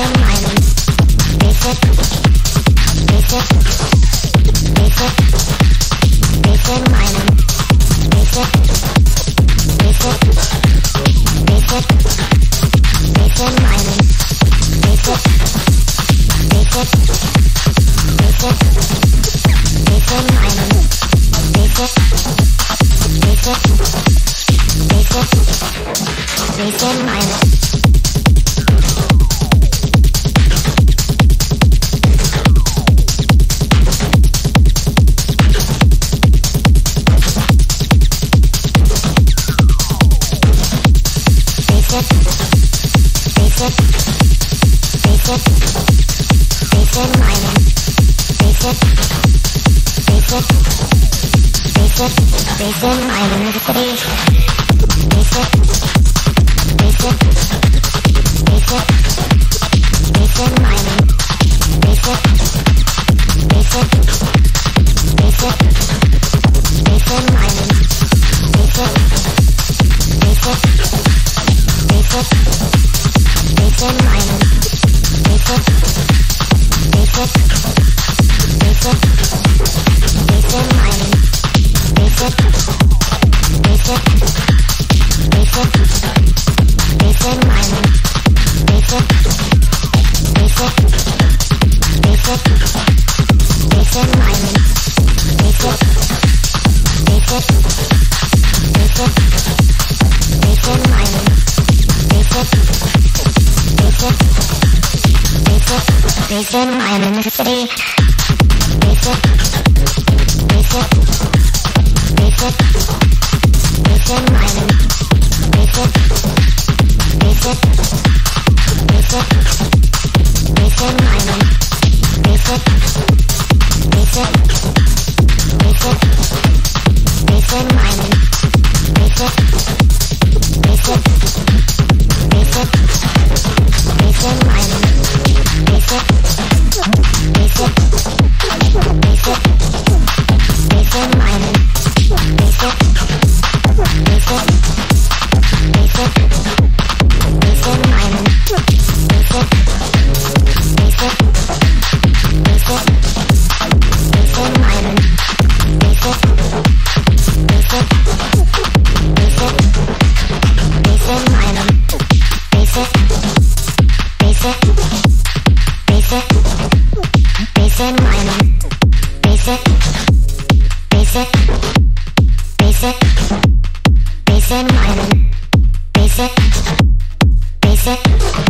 Basic. Basic. Basic. Basic, basic. Basic, basic, basic, basic, basic, basic, basic, basic, basic